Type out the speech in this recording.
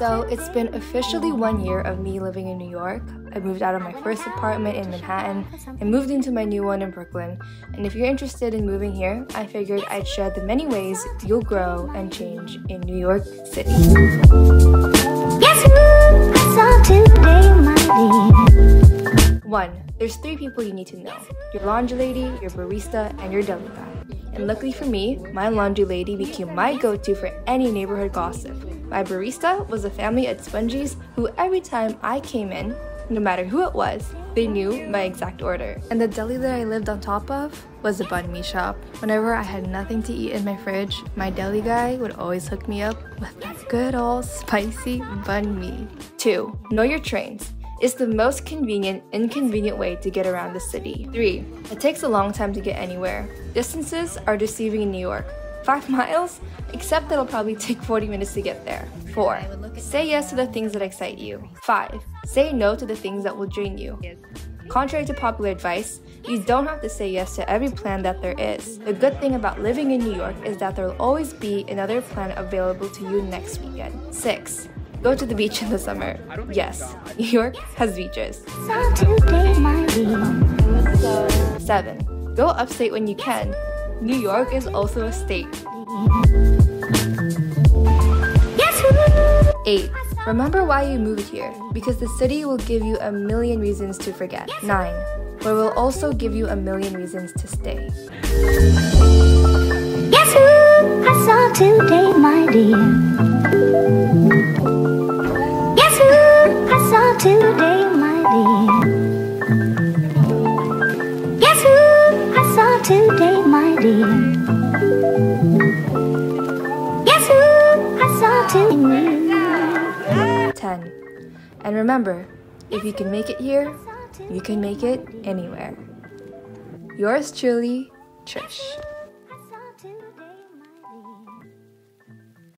So it's been officially one year of me living in New York. I moved out of my first apartment in Manhattan and moved into my new one in Brooklyn. And if you're interested in moving here, I figured I'd share the many ways you'll grow and change in New York City. Yes! One, there's three people you need to know your laundry lady, your barista, and your deli guy. And luckily for me, my laundry lady became my go to for any neighborhood gossip. My barista was a family at Spongy's who, every time I came in, no matter who it was, they knew my exact order. And the deli that I lived on top of was a banh mi shop. Whenever I had nothing to eat in my fridge, my deli guy would always hook me up with that good old spicy banh mi. 2. Know your trains. It's the most convenient, inconvenient way to get around the city. 3. It takes a long time to get anywhere. Distances are deceiving in New York. 5 miles? Except it'll probably take 40 minutes to get there. 4. Say yes to the things that excite you. 5. Say no to the things that will drain you. Contrary to popular advice, you don't have to say yes to every plan that there is. The good thing about living in New York is that there will always be another plan available to you next weekend. 6. Go to the beach in the summer. Yes, New York has beaches. 7. Go upstate when you can. New York is also a state. Yes! 8. Remember why you moved here, because the city will give you a million reasons to forget. 9. But will also give you a million reasons to stay. Guess who I saw today, my dear? Yes who hassle today, my dear. Guess who I saw today, dear. Guess who I saw too? 10. And remember, if you can make it here, you can make it anywhere. Yours truly, Trish.